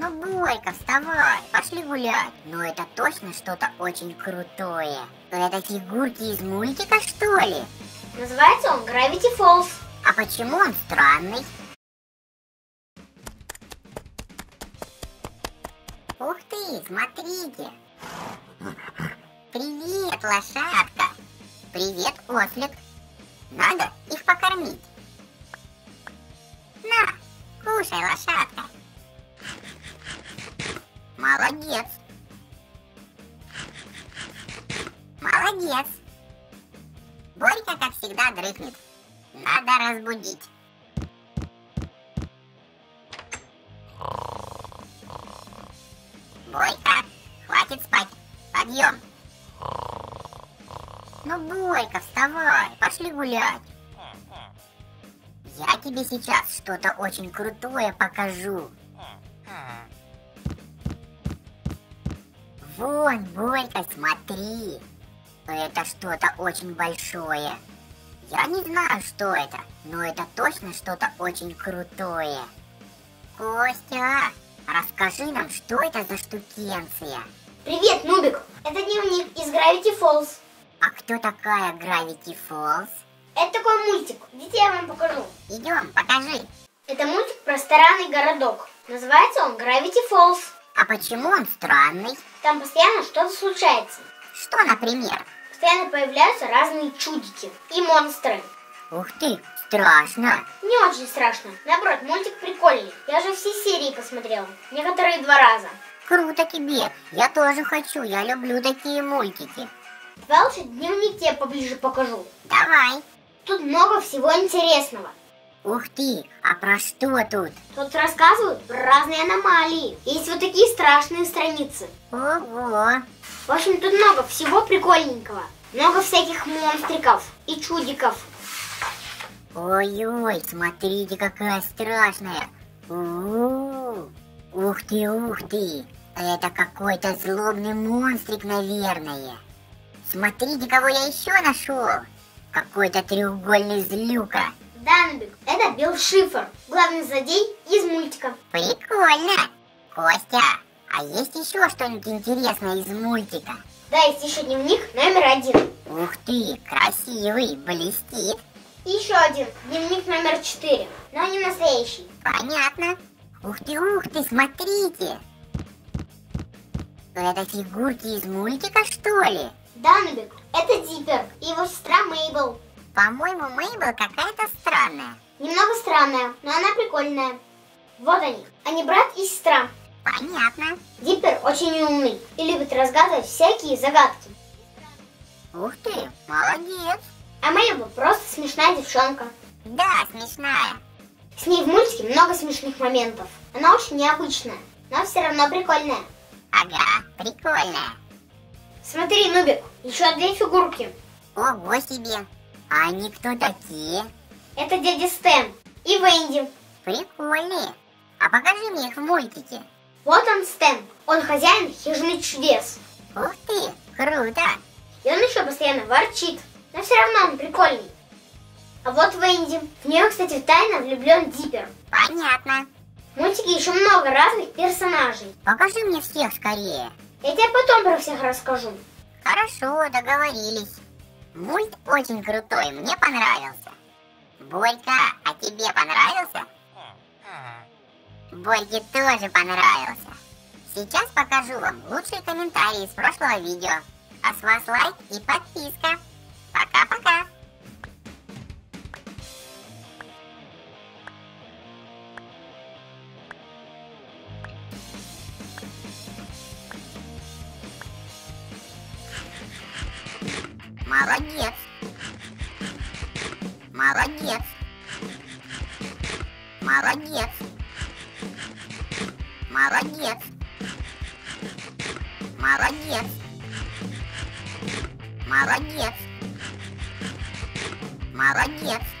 Ну, Бойко, вставай, пошли гулять. Ну, это точно что-то очень крутое. Это фигурки из мультика, что ли? Называется он Gravity Falls. А почему он странный? Ух ты, смотрите. Привет, лошадка. Привет, ослик. Надо их покормить. На, кушай, лошадка. Молодец. Борька, как всегда, дрыхнет. Надо разбудить. Бойка, хватит спать. Подъем. Ну, Бойка, вставай, пошли гулять. Я тебе сейчас что-то очень крутое покажу. Вон, Бойка, смотри. Это что-то очень большое. Я не знаю, что это, но это точно что-то очень крутое. Костя, расскажи нам, что это за штукенция? Привет, Нубик. Это дневник из Gravity Falls. А кто такая Gravity Falls? Это такой мультик. Идите, я вам покажу. Идем, покажи. Это мультик про странный городок. Называется он Gravity Falls. А почему он странный? Там постоянно что-то случается. Что, например? Постоянно появляются разные чудики и монстры. Ух ты, страшно. Не очень страшно. Наоборот, мультик прикольный. Я уже все серии посмотрел. Некоторые два раза. Круто тебе. Я тоже хочу. Я люблю такие мультики. Давай лучше дневник тебе поближе покажу. Давай. Тут много всего интересного. Ух ты, а про что тут? Тут рассказывают про разные аномалии. Есть вот такие страшные страницы. Ого. В общем, тут много всего прикольненького. Много всяких монстриков и чудиков. Ой-ой, смотрите, какая страшная. У-у-у. Ух ты, ух ты. Это какой-то злобный монстрик, наверное. Смотрите, кого я еще нашел. Какой-то треугольный злюка. Данбик, это Билл Шифр, главный злодей из мультика. Прикольно. Костя, а есть еще что-нибудь интересное из мультика? Да, есть еще дневник номер один. Ух ты, красивый, блестит. И еще один, дневник номер четыре, но не настоящий. Понятно. Ух ты, ух ты, смотрите. Это фигурки из мультика, что ли? Данбик, это Диппер и его сестра Мейбл. По-моему, Мейбл какая-то странная. Немного странная, но она прикольная. Вот они. Они брат и сестра. Понятно. Диппер очень умный и любит разгадывать всякие загадки. Ух ты, молодец. А Мейбл просто смешная девчонка. Да, смешная. С ней в мультике много смешных моментов. Она очень необычная, но все равно прикольная. Ага, прикольная. Смотри, Нубик, еще две фигурки. Ого себе. А они кто такие? Это дядя Стэн и Венди. Прикольные. А покажи мне их в мультике. Вот он Стэн, он хозяин хижины чудес. Ух ты, круто. И он еще постоянно ворчит, но все равно он прикольный. А вот Венди. В нее, кстати, тайно влюблен Диппер. Понятно. В мультике еще много разных персонажей. Покажи мне всех скорее. Я тебе потом про всех расскажу. Хорошо, договорились. Мульт очень крутой, мне понравился. Борька, а тебе понравился? Борьке тоже понравился. Сейчас покажу вам лучшие комментарии из прошлого видео. А с вас лайк и подписка. Молодец. Молодец. Молодец. Молодец. Молодец. Молодец. Молодец.